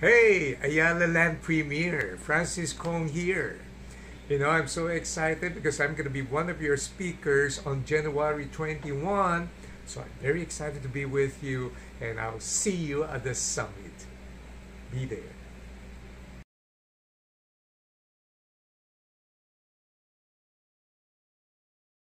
Hey, Ayala Land Premier, Francis Kong here. You know, I'm so excited because I'm going to be one of your speakers on January 21. So I'm very excited to be with you, and I'll see you at the summit. Be there.